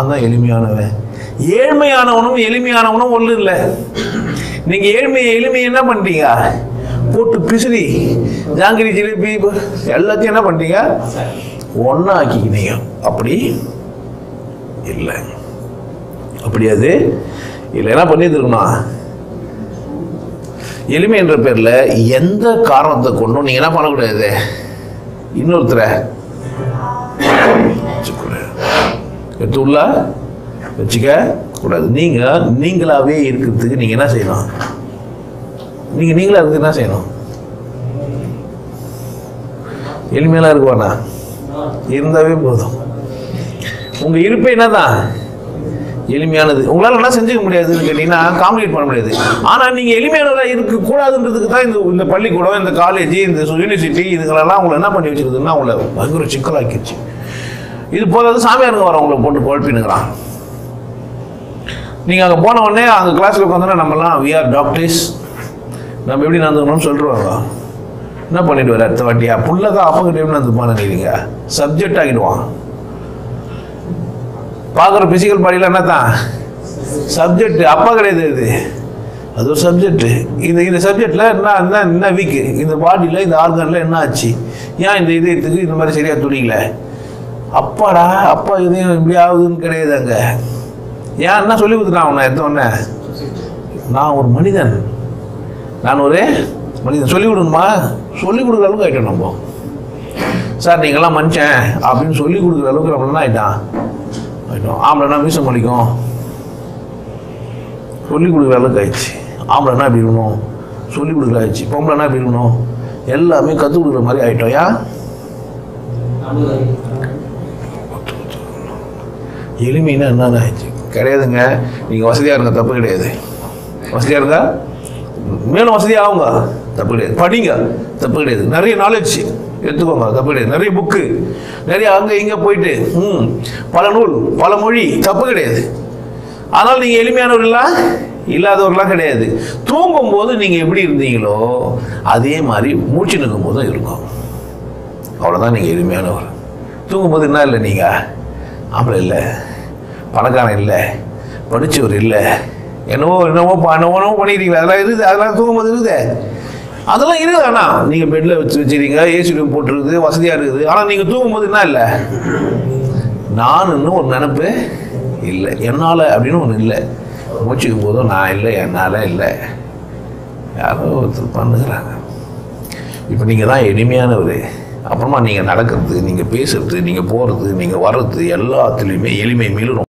நான் தான் எளிமையானவன். ஏழ்மையானவனும் எளிமையானவனும் ஒன்றும் இல்லை. நீங்கள் ஏழ்மையை எளிமையை என்ன பண்ணுறீங்க போட்டு பிசிறி ஜாங்கிரி ஜிலேபி எல்லாத்தையும் என்ன பண்ணிட்டீங்க? ஒன்றா ஆக்கிக்கினீங்க அப்படி இல்லை. அப்படி அது இல்லை. என்ன பண்ணியிருந்துருக்கணும் எளிமை என்ற பேரில் எந்த காரணத்தை கொண்டும் நீங்கள் என்ன பண்ணக்கூடாது? இன்னொருத்தரை எடுத்து வச்சுக்க கூடாது. நீங்கள் நீங்களாகவே இருக்கிறதுக்கு நீங்கள் என்ன செய்யணும்? நீங்கள் நீங்களாக இருக்கு என்ன செய்யணும்? எளிமையெல்லாம் இருக்குவாண்ணா இருந்தாவே போதும். உங்கள் இருப்பு என்ன தான் எளிமையானது. உங்களால் என்ன செஞ்சுக்க முடியாதுன்னு கேட்டிங்கன்னா காம்ப்ளீட் பண்ண முடியாது. ஆனால் நீங்கள் எளிமையானதாக இருக்கக்கூடாதுன்றதுக்கு தான் இந்த இந்த பள்ளிக்கூடம் இந்த காலேஜ் இந்த யூனிவர்சிட்டி இதுங்களெல்லாம் உங்களை என்ன பண்ணி வச்சிருக்குதுன்னா உங்களை பயங்கர சிக்கலாக்கிடுச்சு. இது போதாது சாமியாருங்க வரவங்களை போட்டு குழப்பினுங்கிறான் நீங்கள் அங்கே போன உடனே அங்கே கிளாஸில் உட்காந்தோன்னா நம்மலாம் வி ஆர் டாக்டர்ஸ் நம்ம எப்படி நடந்துக்கணும்னு சொல்லிடுவாங்க என்ன பண்ணிடுவார் அடுத்த வாட்டியா? புள்ள தான் அப்பங்கிட்ட எப்படி நடந்துப்பான்னு நினைக்கிறீங்க? சப்ஜெக்ட் ஆகிடுவான். பார்க்குற பிசிக்கல் பாடியில் என்ன தான் சப்ஜெக்ட் அப்பா கிடையாது இது. அது ஒரு சப்ஜெக்ட் இந்த இந்த சப்ஜெக்டில் என்ன என்ன என்ன வீக்கு இந்த பாடியில் இந்த ஆர்கனில் என்ன ஆச்சு? ஏன் இந்த இதயத்துக்கு இந்த மாதிரி சரியாக துணிக்கலை அப்பாடா அப்பா இதையும் இப்படி ஆகுதுன்னு கிடையாது அங்கே ஏன் என்ன சொல்லி கொடுத்துட்டான் உன்னை எடுத்தோடனே நான் ஒரு மனிதன். நான் ஒரு மனிதன். சொல்லி கொடுக்கணுமா? சொல்லி கொடுக்குற அளவுக்கு ஆகிட்டோம் நம்ம. சார் நீங்களாம் மனுஷன் அப்படின்னு சொல்லி கொடுக்குற அளவுக்கு நம்ம ஆயிட்டான்? ஆகிட்டான் ஆகிட்டோம் ஆம்பளைனா மீசம் மலிக்கும் சொல்லி கொடுக்குற அளவுக்கு ஆயிடுச்சு. ஆம்பளைனா இப்படி இருக்கணும். சொல்லி கொடுக்குற ஆயிடுச்சு. பொம்பளைனா இப்படி இருக்கணும். எல்லாமே கற்றுக் கொடுக்குற மாதிரி ஆகிட்டோம் ஏன் எளிமைன்னா என்னென்ன ஆயிடுச்சு? கிடையாதுங்க. நீங்கள் வசதியாக இருங்க தப்பு கிடையாது. வசதியாக இருந்தால் மேலும் வசதியாக ஆகுங்க. தப்பு கிடையாது. படிங்க. தப்பு கிடையாது. நிறைய நாலேஜ் எடுத்துக்கோங்க. தப்பு கிடையாது. நிறைய புக்கு நிறைய அங்கே இங்கே போயிட்டு ம் பல நூல் பல மொழி தப்பு கிடையாது. ஆனால் நீங்கள் எளிமையானவர்களா இல்லாதவர்களாம் கிடையாது. தூங்கும்போது நீங்கள் எப்படி இருந்தீங்களோ அதே மாதிரி மூச்சு நிற்கும் போதும் இருக்கும். அவ்வளோதான் நீங்கள் எளிமையானவர். தூங்கும்போது என்ன இல்லை நீங்கள் ஆம்பளை இல்லை. பணக்காரன் இல்லை படித்தவர் இல்லை. என்னவோ என்னவோ என்னவோ என்னவோ பண்ணிக்கிறீங்களா அதெல்லாம் இருக்குது அதெல்லாம் தூங்கும்போது இருக்குது. அதெல்லாம் இருக்குது ஆனால் நீங்கள் பெட்டில் வச்சு வச்சுருக்கீங்க ஏசி ரூம் போட்டுருக்குது வசதியாக இருக்குது. ஆனால் நீங்கள் தூங்கும்போது என்ன இல்லை? நானுன்னு ஒரு நினப்பு இல்லை. என்னால் அப்படின்னு ஒன்று இல்லை. மூச்சுக்கும் போதும் நான் இல்லை என்னால் இல்லை. யாரோ ஒருத்தர் பண்ணுகிறாங்க. இப்போ நீங்கள் தான் எளிமையானவர். அப்புறமா நீங்கள் நடக்கிறது நீங்கள் பேசுறது நீங்கள் போகிறது நீங்கள் வர்றது எல்லாத்துலேயுமே எளிமை மீளும்